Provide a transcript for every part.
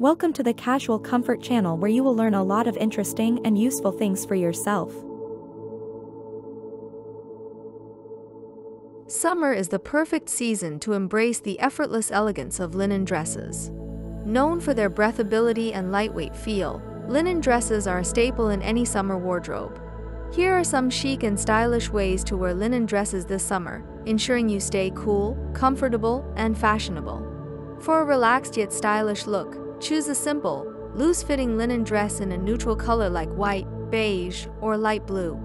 Welcome to the Casual Comfort channel where you will learn a lot of interesting and useful things for yourself. Summer is the perfect season to embrace the effortless elegance of linen dresses. Known for their breathability and lightweight feel, linen dresses are a staple in any summer wardrobe. Here are some chic and stylish ways to wear linen dresses this summer, ensuring you stay cool, comfortable, and fashionable. For a relaxed yet stylish look, Choose a simple, loose-fitting linen dress in a neutral color like white, beige, or light blue.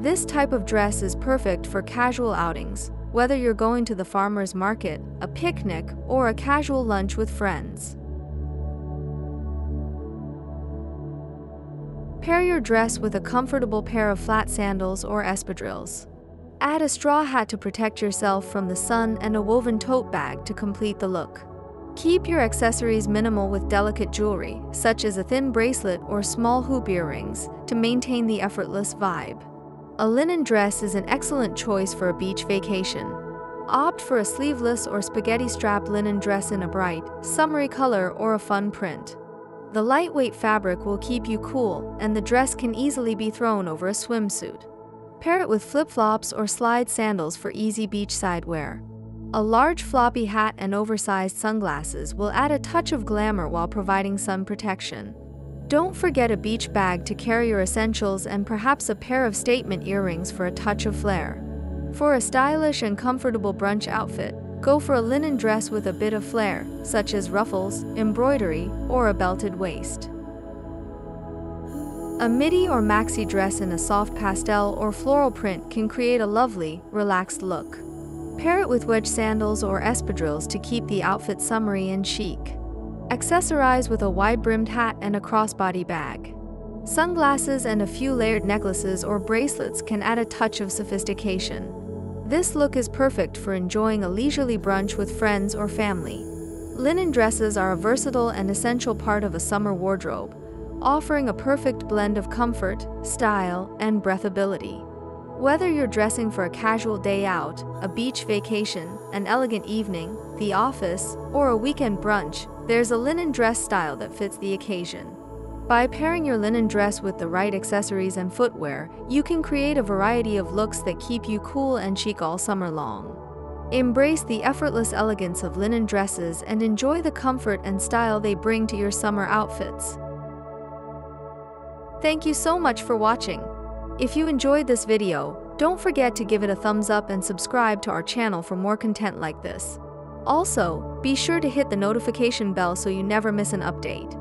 This type of dress is perfect for casual outings, whether you're going to the farmer's market, a picnic, or a casual lunch with friends. Pair your dress with a comfortable pair of flat sandals or espadrilles. Add a straw hat to protect yourself from the sun and a woven tote bag to complete the look. Keep your accessories minimal with delicate jewelry, such as a thin bracelet or small hoop earrings, to maintain the effortless vibe. A linen dress is an excellent choice for a beach vacation. Opt for a sleeveless or spaghetti strap linen dress in a bright, summery color or a fun print. The lightweight fabric will keep you cool, and the dress can easily be thrown over a swimsuit. Pair it with flip-flops or slide sandals for easy beachside wear. A large floppy hat and oversized sunglasses will add a touch of glamour while providing sun protection. Don't forget a beach bag to carry your essentials and perhaps a pair of statement earrings for a touch of flair. For a stylish and comfortable brunch outfit, go for a linen dress with a bit of flair, such as ruffles, embroidery, or a belted waist. A midi or maxi dress in a soft pastel or floral print can create a lovely, relaxed look. Pair it with wedge sandals or espadrilles to keep the outfit summery and chic. Accessorize with a wide-brimmed hat and a crossbody bag. Sunglasses and a few layered necklaces or bracelets can add a touch of sophistication. This look is perfect for enjoying a leisurely brunch with friends or family. Linen dresses are a versatile and essential part of a summer wardrobe, offering a perfect blend of comfort, style, and breathability. Whether you're dressing for a casual day out, a beach vacation, an elegant evening, the office, or a weekend brunch, there's a linen dress style that fits the occasion. By pairing your linen dress with the right accessories and footwear, you can create a variety of looks that keep you cool and chic all summer long. Embrace the effortless elegance of linen dresses and enjoy the comfort and style they bring to your summer outfits. Thank you so much for watching. If you enjoyed this video, don't forget to give it a thumbs up and subscribe to our channel for more content like this. Also, be sure to hit the notification bell so you never miss an update.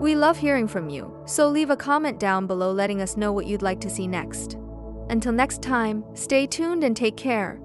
We love hearing from you, so leave a comment down below letting us know what you'd like to see next. Until next time, stay tuned and take care.